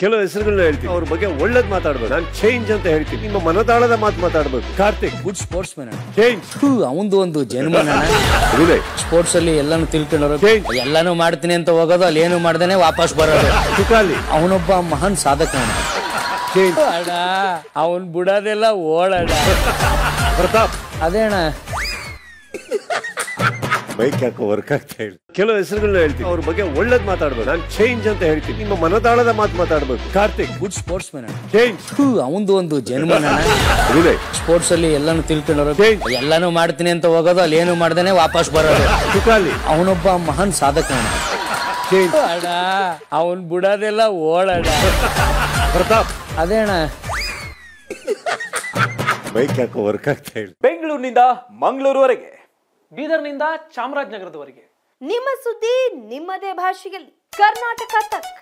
ಕೆಲವು ಹೆಸರುಗಳನ್ನ ಹೇಳ್ತೀನಿ. ಅವ್ರ ಬಗ್ಗೆ ಒಳ್ಳೇದ್ ಮಾತಾಡ್ಬೇಕು. ನಾನು ಚೇಂಜ್ ಅಂತ ಹೇಳ್ತೀನಿ. ನಿಮ್ಮ ಮನದಾಳದ ಮಾತು ಮಾತಾಡ್ಬೇಕು. Karthik. Good sports man change ಅವಂದು ಒಂದು ಜನ್ಮ ಸ್ಪೋರ್ಟ್ಸ್ ಅಲ್ಲಿ ಎಲ್ಲಾನು ತಿಳ್ಕೊಂಡವ್ರು. ಎಲ್ಲಾನು ಮಾಡ್ತೀನಿ ಅಂತ ಹೋಗೋದು ಅಲ್ಲಿ ಏನು ಮಾಡ್ದೇನೆ ವಾಪಸ್ ಬರೋದು. ತುಕಾಲಿ ಅವನೊಬ್ಬ ಮಹಾನ್ ಸಾಧಕ ಚೇಂಜ್ ಅಣ್ಣ ಅವನ್ ಬಿಡೋದೆಲ್ಲ ಓಡಾಡ ಪ್ರತಾಪ್. ಅದೇ ಅಣ್ಣ ಬೈಕ್ ಯಾಕೆ ವರ್ಕ್ ಆಗ್ತಾ ಇಲ್ಲ. ಕೆಲವು ಹೆಸರುಗಳನ್ನ ಹೇಳ್ತೀನಿ. ಅವ್ರ ಬಗ್ಗೆ ಒಳ್ಳೇದ್ ಮಾತಾಡ್ಬೇಕು. ನಾನು ಚೇಂಜ್ ಅಂತ ಹೇಳ್ತೀನಿ. ನಿಮ್ಮ ಮನದಾಳದ ಮಾತು ಮಾತಾಡ್ಬೇಕು. Karthik. Good sports man change ಅವಂದು ಒಂದು ಜನ್ಮ ಸ್ಪೋರ್ಟ್ಸ್ ಅಲ್ಲಿ ಎಲ್ಲಾನು ತಿಳ್ಕೊಂಡವ್ರು. ಎಲ್ಲಾನು ಮಾಡ್ತೀನಿ ಅಂತ ಹೋಗೋದು ಅಲ್ಲಿ ಏನು ಮಾಡ್ದೇನೆ ವಾಪಸ್ ಬರೋದು. ಅವನೊಬ್ಬ ಮಹಾನ್ ಸಾಧಕ ಚೇಂಜ್ ಅಣ್ಣ ಅವನ್ ಬಿಡೋದೆಲ್ಲ ಓಡಾಡ ಪ್ರತಾಪ್. ಅದೇ ಅಣ್ಣ. ಬೈಕ್ ಯಾಕೆ ವರ್ಕ್ ಆಗ್ತಾ ಇಲ್ಲ. ಬೆಂಗಳೂರಿನಿಂದ ಮಂಗಳೂರುವರೆಗೆ ಬೀದರ್ನಿಂದ ಚಾಮರಾಜನಗರದವರೆಗೆ. ನಿಮ್ಮ ಸುದ್ದಿ ನಿಮ್ಮದೇ ಭಾಷೆಯಲ್ಲಿ. ಕರ್ನಾಟಕ ತಕ್.